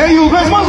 还有个什么